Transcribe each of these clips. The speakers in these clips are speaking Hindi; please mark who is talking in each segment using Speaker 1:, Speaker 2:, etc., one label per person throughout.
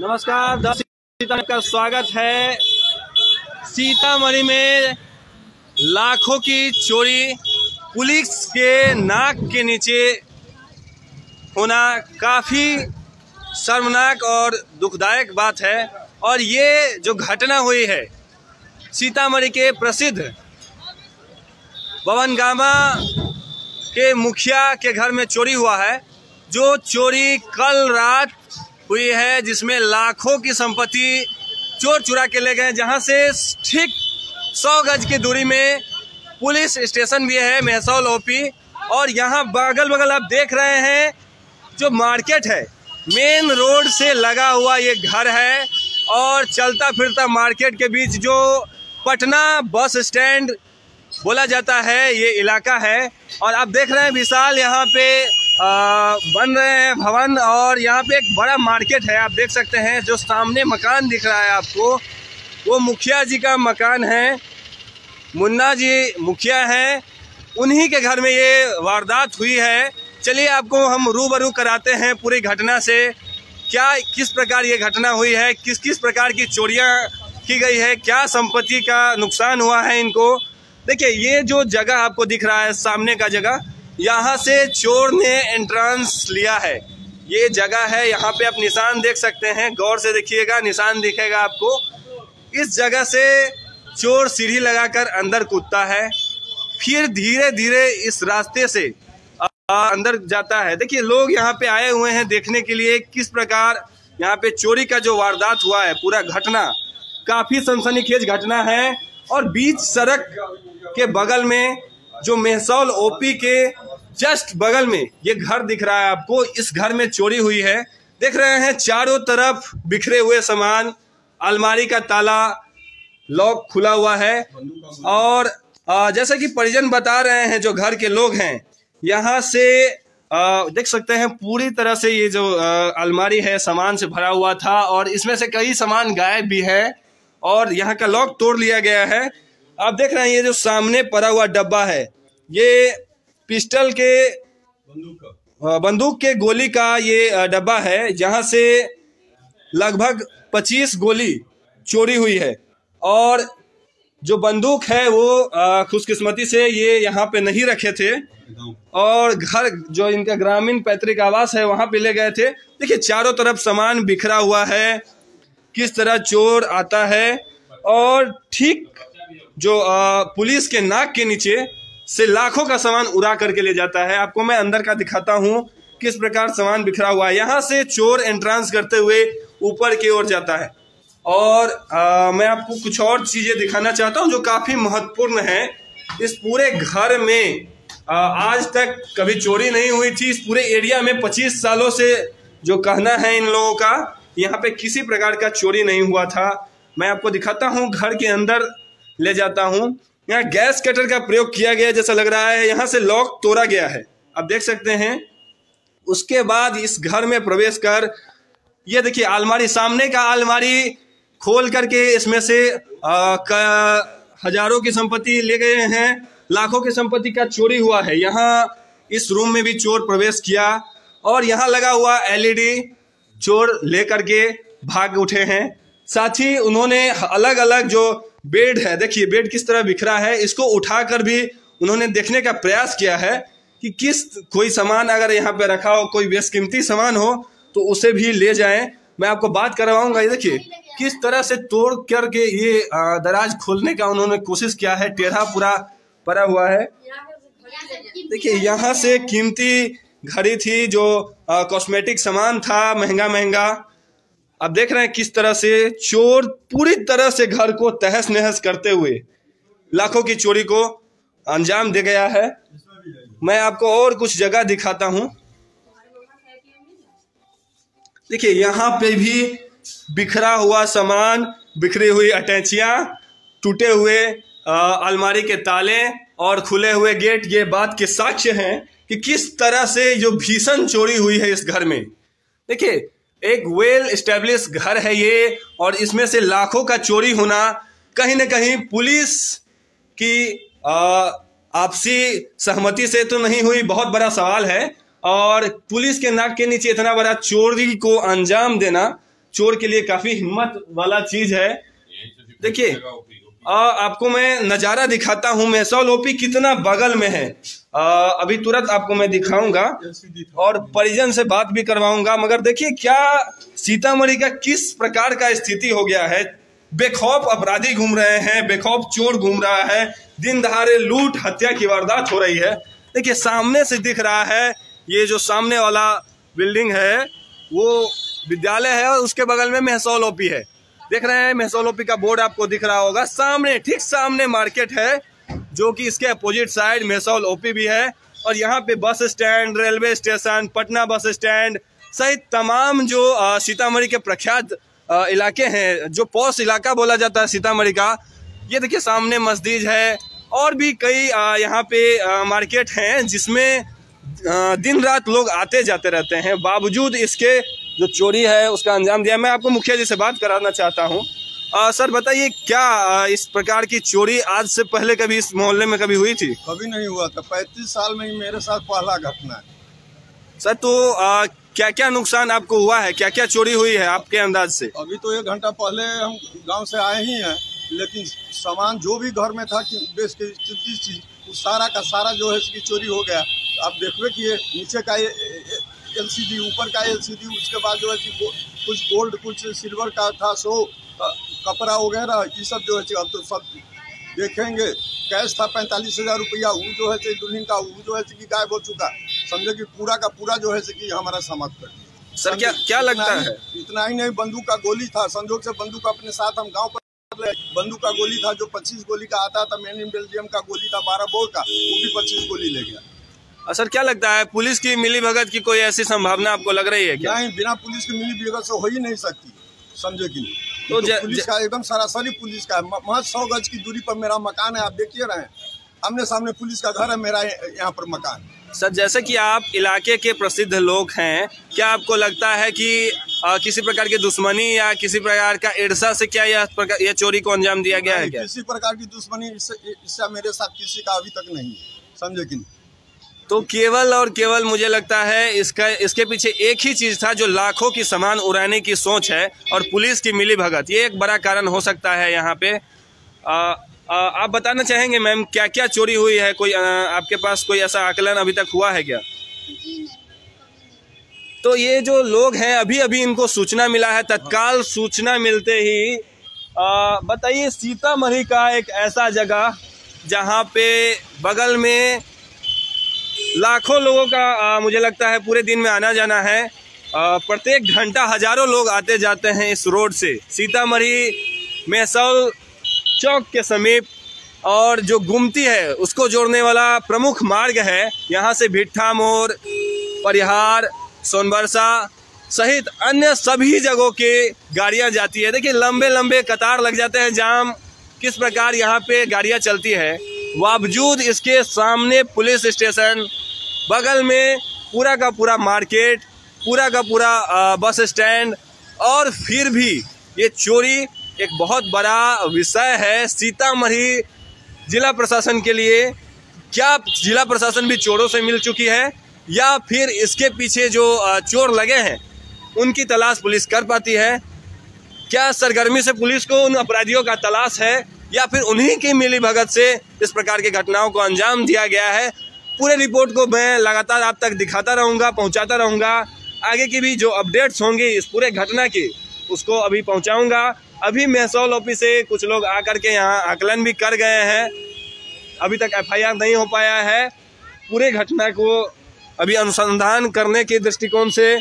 Speaker 1: नमस्कार सीतामढ़ी का स्वागत है। सीतामढ़ी में लाखों की चोरी, पुलिस के नाक के नीचे होना काफ़ी शर्मनाक और दुखदायक बात है। और ये जो घटना हुई है, सीतामढ़ी के प्रसिद्ध बवनगामा के मुखिया के घर में चोरी हुआ है, जो चोरी कल रात हुई है, जिसमें लाखों की संपत्ति चोर चुरा के ले गए, जहाँ से ठीक सौ गज की दूरी में पुलिस स्टेशन भी है, महसौल ओपी और यहाँ बगल बगल आप देख रहे हैं, जो मार्केट है, मेन रोड से लगा हुआ ये घर है, और चलता फिरता मार्केट के बीच जो पटना बस स्टैंड बोला जाता है, ये इलाका है। और आप देख रहे हैं, विशाल यहाँ पे आ, बन रहे हैं भवन और यहाँ पे एक बड़ा मार्केट है आप देख सकते हैं जो सामने मकान दिख रहा है आपको। वो मुखिया जी का मकान है मुन्ना जी मुखिया हैं उन्हीं के घर में ये वारदात हुई है। चलिए आपको हम रूबरू कराते हैं पूरी घटना से। क्या किस प्रकार ये घटना हुई है किस किस प्रकार की चोरियाँ की गई है क्या संपत्ति का नुकसान हुआ है इनको? देखिए ये जो जगह आपको दिख रहा है सामने का जगह यहाँ से चोर ने एंट्रांस लिया है। ये जगह है, यहाँ पे आप निशान देख सकते हैं। गौर से देखिएगा, निशान दिखेगा आपको। इस जगह से चोर सीढ़ी लगाकर अंदर कूदता है। फिर धीरे धीरे इस रास्ते से अंदर जाता है। देखिए, लोग यहाँ पे आए हुए हैं देखने के लिए किस प्रकार यहाँ पे चोरी का जो वारदात हुआ है, पूरा घटना। काफ़ी सनसनीखेज घटना है। और बीच सड़क के बगल में जो मेहसौल ओपी के जस्ट बगल में ये घर दिख रहा है आपको। इस घर में चोरी हुई है। देख रहे हैं, चारों तरफ़ बिखरे हुए सामान, अलमारी का ताला लॉक खुला हुआ है। और जैसा कि परिजन बता रहे हैं, जो घर के लोग हैं, यहाँ से देख सकते हैं, पूरी तरह से ये जो अलमारी है, सामान से भरा हुआ था। और इसमें से कई सामान गायब भी है। और यहाँ का लॉक तोड़ लिया गया है। आप देख रहे हैं, ये जो सामने पड़ा हुआ डब्बा है, ये पिस्टल के बंदूक के गोली का ये डब्बा है, जहाँ से लगभग 25 गोली चोरी हुई है। और जो बंदूक है वो खुशकिस्मती से ये यहाँ पे नहीं रखे थे। और घर, जो इनका ग्रामीण पैतृक आवास है, वहाँ पे ले गए थे। देखिए, चारों तरफ़ सामान बिखरा हुआ है। किस तरह चोर आता है। और ठीक जो पुलिस के नाक के नीचे से लाखों का सामान उड़ा करके ले जाता है। आपको मैं अंदर का दिखाता हूँ किस प्रकार सामान बिखरा हुआ है। यहाँ से चोर एंट्रांस करते हुए ऊपर की ओर जाता है। और आ, मैं आपको कुछ और चीज़ें दिखाना चाहता हूँ जो काफ़ी महत्वपूर्ण है। इस पूरे घर में आ, आज तक कभी चोरी नहीं हुई थी। इस पूरे एरिया में 25 सालों से जो कहना है इन लोगों का यहाँ पे किसी प्रकार का चोरी नहीं हुआ था। मैं आपको दिखाता हूँ घर के अंदर ले जाता हूँ। यहाँ गैस कटर का प्रयोग किया गया जैसा लग रहा है। यहाँ से लॉक तोड़ा गया है। आप देख सकते हैं उसके बाद इस घर में प्रवेश कर ये देखिए अलमारी सामने का अलमारी खोल करके इसमें से आ, का, हज़ारों की संपत्ति ले गए हैं। लाखों की संपत्ति का चोरी हुआ है। यहाँ इस रूम में भी चोर प्रवेश किया और यहाँ लगा हुआ एलईडी चोर लेकर के भाग उठे हैं। साथ ही उन्होंने अलग अलग जो बेड है, देखिए बेड किस तरह बिखरा है, इसको उठाकर भी उन्होंने देखने का प्रयास किया है कि किस कोई सामान अगर यहाँ पे रखा हो, कोई बेशकीमती सामान हो तो उसे भी ले जाएँ। मैं आपको बात करवाऊँगा, ये देखिए, किस तरह से तोड़ करके ये दराज खोलने का उन्होंने कोशिश किया है, टेढ़ा पूरा पड़ा हुआ है। देखिए, यहाँ से कीमती घड़ी थी जो कॉस्मेटिक सामान था महँगा महँगा आप देख रहे हैं किस तरह से चोर पूरी तरह से घर को तहस नहस करते हुए लाखों की चोरी को अंजाम दे गया है। मैं आपको और कुछ जगह दिखाता हूँ। देखिए, यहाँ पे भी बिखरा हुआ सामान, बिखरी हुई अटैचियाँ, टूटे हुए अलमारी के ताले और खुले हुए गेट, ये बात के साक्ष्य हैं कि किस तरह से जो भीषण चोरी हुई है इस घर में। देखिए एक वेल स्टेब्लिश घर है ये, और इसमें से लाखों का चोरी होना, कहीं ना कहीं पुलिस की आपसी सहमति से तो नहीं हुई, बहुत बड़ा सवाल है। और पुलिस के नाक के नीचे इतना बड़ा चोरी को अंजाम देना, चोर के लिए काफ़ी हिम्मत वाला चीज़ है। देखिए आपको मैं नज़ारा दिखाता हूँ मेहसौल ओपी कितना बगल में है। आ, अभी तुरंत आपको मैं दिखाऊँगा और परिजन से बात भी करवाऊँगा। मगर देखिए क्या सीतामढ़ी का किस प्रकार का स्थिति हो गया है? बेखौफ अपराधी घूम रहे हैं बेखौफ चोर घूम रहा है दिन दहाड़े लूट हत्या की वारदात हो रही है। देखिए सामने से दिख रहा है ये जो सामने वाला बिल्डिंग है वो विद्यालय है और उसके बगल में मेहसौल ओपी है। देख रहे हैं मेहसोलोपी का बोर्ड आपको दिख रहा होगा। सामने ठीक सामने मार्केट है जो कि इसके अपोजिट साइड मेहसौल ओपी भी है और यहाँ पे bus stand, railway station, Patna bus stand सहित तमाम जो सीतामढ़ी के प्रख्यात इलाके हैं, जो पौष इलाका बोला जाता है सीतामढ़ी का, ये देखिए सामने मस्जिद है और भी कई यहाँ पे मार्केट हैं जिसमें दिन रात लोग आते जाते रहते हैं। बावजूद इसके जो चोरी है, उसका अंजाम दिया। मैं आपको मुखिया जी से बात कराना चाहता हूँ। सर बताइए क्या इस प्रकार की चोरी आज से पहले कभी इस मोहल्ले में कभी हुई थी?
Speaker 2: कभी नहीं हुआ था। पैंतीस साल में ही मेरे साथ पहला घटना है।
Speaker 1: सर तो आ, क्या क्या नुकसान आपको हुआ है? क्या क्या चोरी हुई है आपके अंदाज से?
Speaker 2: अभी तो एक घंटा पहले हम गाँव से आए ही हैं लेकिन सामान जो भी घर में था बेच के चीज़ सारा का सारा जो है इसकी चोरी हो गया। आप देखो कि ये नीचे का एलसीडी ऊपर का एलसीडी उसके बाद जो है कि कुछ गोल्ड कुछ सिल्वर का था सो कपड़ा वगैरह ये सब जो है अब तो सब देखेंगे। कैश था पैंतालीस हज़ार रुपया वो जो है दुल्हन का वो जो है कि गायब हो चुका। समझे कि पूरा का पूरा जो है कि हमारा समाप्त कर दिया।
Speaker 1: सर क्या क्या लगता है
Speaker 2: इतना ही नहीं बंदूक का गोली था। संजोग से बंदूक अपने साथ हम गाँव पर बंदूक का गोली था जो 25 गोली का आता था मेन इन बेल्जियम का गोली था बारह बोर का वो भी 25 गोली ले गया।
Speaker 1: सर क्या लगता है पुलिस की मिली भगत की कोई ऐसी संभावना आपको लग रही है क्या?
Speaker 2: नहीं बिना पुलिस की मिली भगत से हो ही नहीं सकती। समझे कि तो, तो पुलिस का एकदम सरासरी पुलिस का महज सौ गज की दूरी पर मेरा मकान है आप देखिए रहे आमने सामने पुलिस का घर है मेरा यहाँ पर मकान।
Speaker 1: सर जैसे कि आप इलाके के प्रसिद्ध लोग हैं क्या आपको लगता है कि आ, किसी प्रकार की दुश्मनी या किसी प्रकार का ईर्षा से क्या यह प्रकार यह चोरी को अंजाम दिया गया है क्या?
Speaker 2: किसी प्रकार की दुश्मनी इससे मेरे साथ किसी का अभी तक नहीं है। समझे कि नहीं?
Speaker 1: तो केवल और केवल मुझे लगता है इसका इसके पीछे एक ही चीज़ था जो लाखों की सामान उड़ाने की सोच है और पुलिस की मिली भगत। ये एक बड़ा कारण हो सकता है यहाँ पे। आ, आ, आप बताना चाहेंगे मैम क्या क्या चोरी हुई है? कोई आ, आपके पास कोई ऐसा आकलन अभी तक हुआ है क्या? तो ये जो लोग हैं अभी अभी इनको सूचना मिला है तत्काल सूचना मिलते ही बताइए सीतामढ़ी का एक ऐसा जगह जहाँ पे बगल में लाखों लोगों का आ, मुझे लगता है पूरे दिन में आना जाना है। प्रत्येक घंटा हज़ारों लोग आते जाते हैं इस रोड से। सीतामढ़ी मेहसौल चौक के समीप और जो गुमती है उसको जोड़ने वाला प्रमुख मार्ग है। यहाँ से भिट्ठा मोड़ परिहार सोनबरसा सहित अन्य सभी जगहों के गाड़ियाँ जाती है। देखिए लंबे लंबे कतार लग जाते हैं जाम। किस प्रकार यहाँ पे गाड़ियाँ चलती है। बावजूद इसके सामने पुलिस स्टेशन बगल में पूरा का पूरा मार्केट, पूरा का पूरा बस स्टैंड और फिर भी ये चोरी एक बहुत बड़ा विषय है सीतामढ़ी जिला प्रशासन के लिए। क्या जिला प्रशासन भी चोरों से मिल चुकी है या फिर इसके पीछे जो चोर लगे हैं, उनकी तलाश पुलिस कर पाती है? क्या सरगर्मी से पुलिस को उन अपराधियों का तलाश है या फिर उन्हीं की मिली भगत से इस प्रकार की घटनाओं को अंजाम दिया गया है? पूरे रिपोर्ट को मैं लगातार आप तक दिखाता रहूँगा पहुँचाता रहूँगा। आगे की भी जो अपडेट्स होंगी इस पूरे घटना की उसको अभी पहुँचाऊँगा। अभी महसौल ऑफ़िस से कुछ लोग आकर के यहाँ आकलन भी कर गए हैं। अभी तक एफआईआर नहीं हो पाया है। पूरे घटना को अभी अनुसंधान करने के दृष्टिकोण से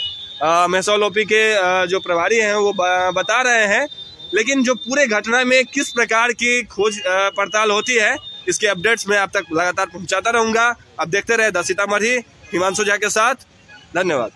Speaker 1: महसौल ओपी के आ, जो प्रभारी हैं वो बता रहे हैं। लेकिन जो पूरे घटना में किस प्रकार की खोज पड़ताल होती है इसके अपडेट्स मैं आप तक लगातार पहुंचाता रहूँगा। आप देखते रहे द सीतामढ़ी हिमांशु झा के साथ। धन्यवाद।